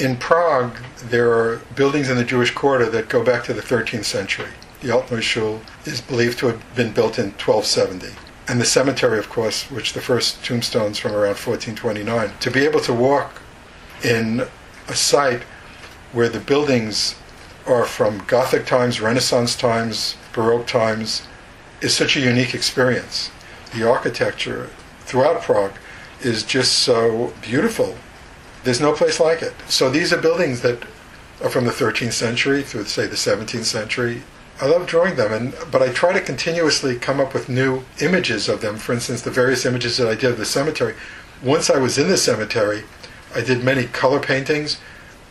In Prague, there are buildings in the Jewish quarter that go back to the 13th century. The Shul is believed to have been built in 1270. And the cemetery, of course, which the first tombstones from around 1429. To be able to walk in a site where the buildings are from Gothic times, Renaissance times, Baroque times, is such a unique experience. The architecture throughout Prague is just so beautiful. There's no place like it. So these are buildings that are from the 13th century through, say, the 17th century. I love drawing them, and but I try to continuously come up with new images of them. For instance, the various images that I did of the cemetery. Once I was in the cemetery, I did many color paintings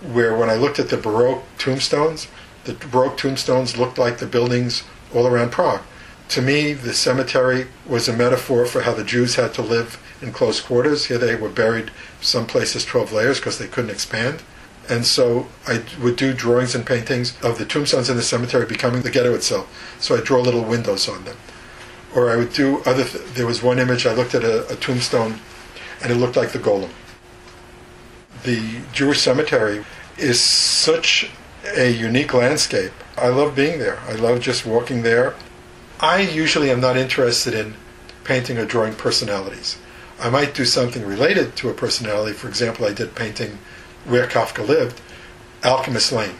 where when I looked at the Baroque tombstones, the Baroque tombstones looked like the buildings all around Prague. To me, the cemetery was a metaphor for how the Jews had to live in close quarters. Here they were buried some places 12 layers because they couldn't expand. And so I would do drawings and paintings of the tombstones in the cemetery becoming the ghetto itself. So I draw little windows on them. Or I would do other, th- there was one image I looked at a, a tombstone and it looked like the golem. The Jewish cemetery is such a unique landscape. I love being there. I love just walking there. I usually am not interested in painting or drawing personalities. I might do something related to a personality. For example, I did painting where Kafka lived, Alchemist Lane.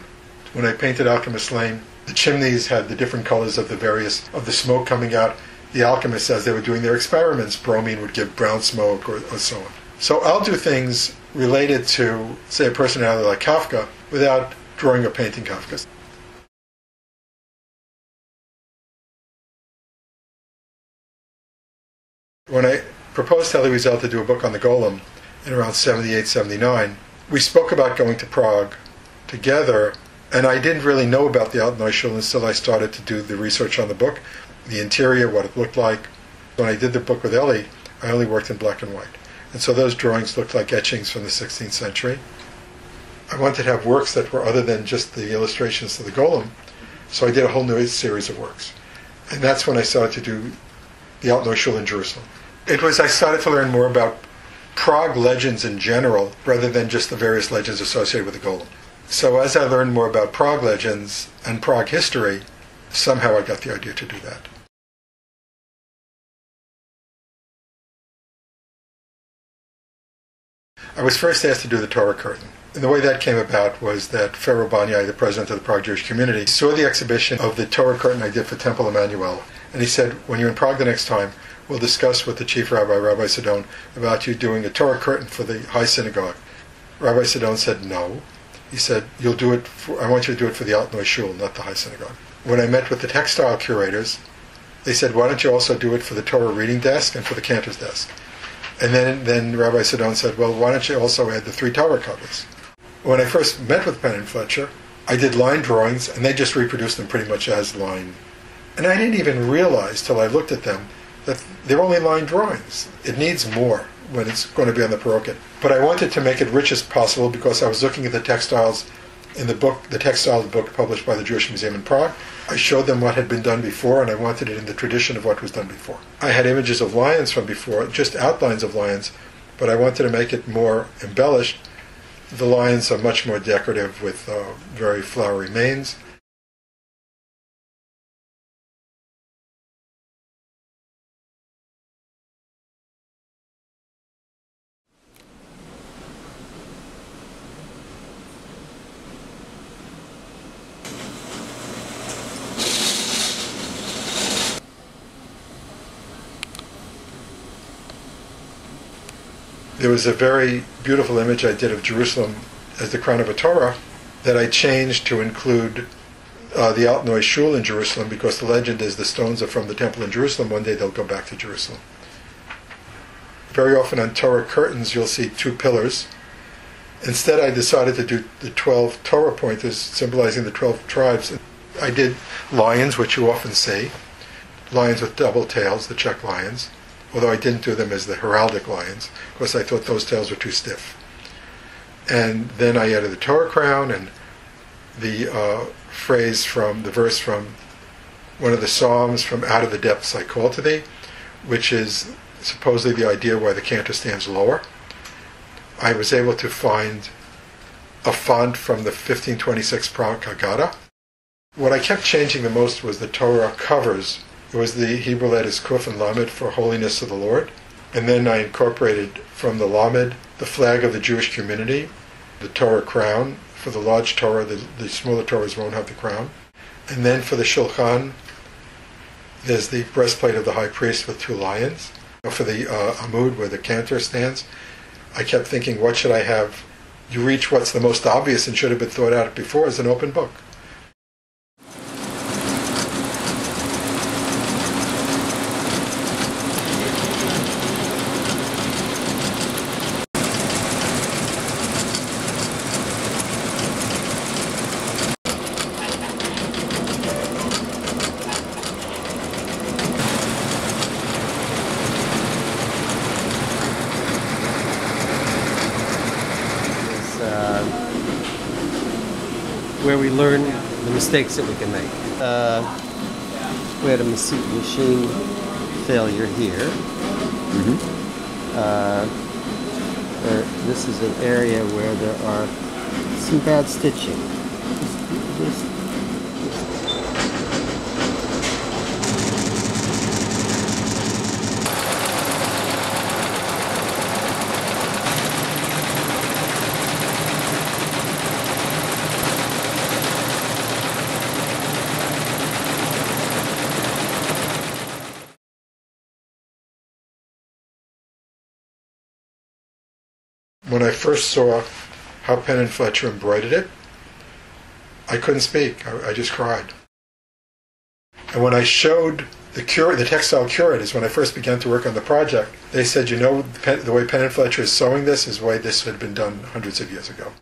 When I painted Alchemist Lane, the chimneys had the different colors of the various of the smoke coming out. The alchemists, as they were doing their experiments, bromine would give brown smoke or, or so on. So I'll do things related to, say, a personality like Kafka without drawing or painting Kafka. When I proposed to Elie Wiesel to do a book on the Golem in around 78, 79, we spoke about going to Prague together, and I didn't really know about the Altneuschul until I started to do the research on the book, the interior, what it looked like. When I did the book with Elie, I only worked in black and white. And so those drawings looked like etchings from the 16th century. I wanted to have works that were other than just the illustrations of the golem, so I did a whole new series of works. And that's when I started to do the Altneuschul in Jerusalem. It was I started to learn more about Prague legends in general rather than just the various legends associated with the golem. So as I learned more about Prague legends and Prague history, somehow I got the idea to do that. I was first asked to do the Torah curtain. And the way that came about was that Pharaoh Banyai, the president of the Prague Jewish community, saw the exhibition of the Torah curtain I did for Temple Emanu-El. And he said, when you're in Prague the next time, we'll discuss with the chief rabbi, Rabbi Sidon, about you doing a Torah curtain for the high synagogue. Rabbi Sidon said no. He said, you'll do it for, I want you to do it for the Altneuschul, not the high synagogue. When I met with the textile curators, they said, why don't you also do it for the Torah reading desk and for the cantor's desk? And then, then Rabbi Sidon said, well, why don't you also add the three Torah covers? When I first met with Penn and Fletcher, I did line drawings, and they just reproduced them pretty much as line. And I didn't even realize till I looked at them that they're only line drawings. It needs more when it's going to be on the parochet. But I wanted to make it rich as possible because I was looking at the textiles in the book, the textile book published by the Jewish Museum in Prague. I showed them what had been done before, and I wanted it in the tradition of what was done before. I had images of lions from before, just outlines of lions, but I wanted to make it more embellished. The lions are much more decorative with uh, very flowery manes. There was a very beautiful image I did of Jerusalem as the crown of a Torah that I changed to include uh, the Altneuschul in Jerusalem because the legend is the stones are from the temple in Jerusalem. One day they'll go back to Jerusalem. Very often on Torah curtains you'll see two pillars. Instead, I decided to do the 12 Torah pointers symbolizing the 12 tribes. I did lions, which you often see, lions with double tails, the Czech lions although I didn't do them as the heraldic lions, because I thought those tails were too stiff. And then I added the Torah crown and the uh, phrase from the verse from one of the Psalms from Out of the Depths I Call to Thee, which is supposedly the idea why the cantor stands lower. I was able to find a font from the 1526 Prague Haggadah. What I kept changing the most was the Torah covers. It was the Hebrew letters Kuf and Lamed for Holiness of the Lord. And then I incorporated from the Lamed the flag of the Jewish community, the Torah crown. For the large Torah, the, the smaller Torahs won't have the crown. And then for the Shulchan, there's the breastplate of the high priest with two lions. For the uh, Amud, where the cantor stands, I kept thinking, what should I have? You reach what's the most obvious and should have been thought out before as an open book. is uh, where we learn the mistakes that we can make. Uh, we had a machine failure here. Uh, there- this is an area where there are some bad stitching. This- When I first saw how Penn and Fletcher embroidered it, I couldn't speak. I, I just cried. And when I showed the the textile curators, when I first began to work on the project, they said, "You know, the, Penn, the way Penn and Fletcher is sewing this is the way this had been done hundreds of years ago."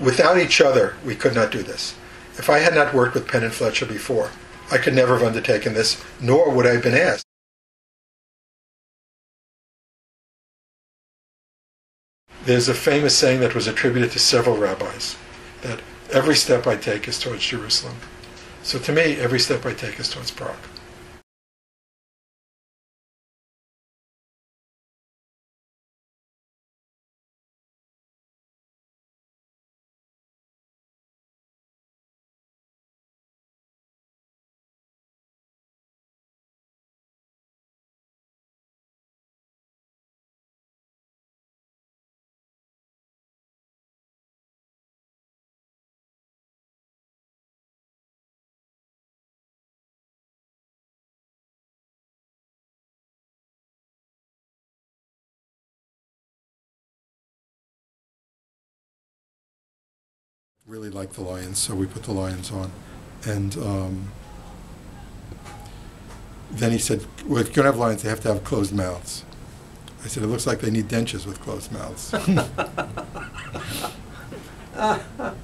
Without each other, we could not do this. If I had not worked with Penn and Fletcher before, I could never have undertaken this, nor would I have been asked. There's a famous saying that was attributed to several rabbis that every step I take is towards Jerusalem. So to me, every step I take is towards Prague. Really like the lions, so we put the lions on. And um, then he said, well, if you're going to have lions, they have to have closed mouths. I said, it looks like they need dentures with closed mouths.